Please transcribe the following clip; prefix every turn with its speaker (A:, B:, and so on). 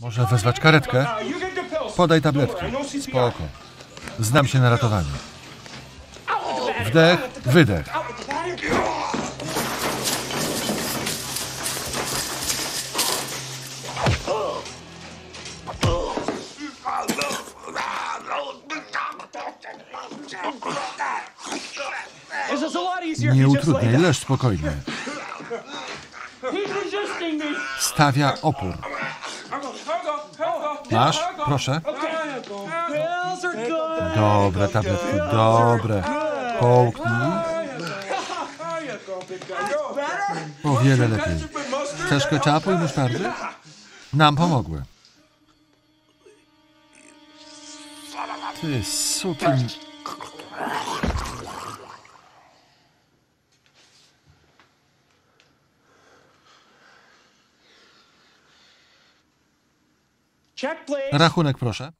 A: Może wezwać karetkę? Podaj tabletki. Spoko. Znam się na ratowaniu. Wdech, wydech. Nie utrudniaj, leż spokojnie. Stawia opór. Masz? Proszę. Dobre tabletki, dobre. Połknij. O wiele lepiej. Chcesz keczapu i musztardy? Nam pomogły. Ty sukin... Rachunek proszę.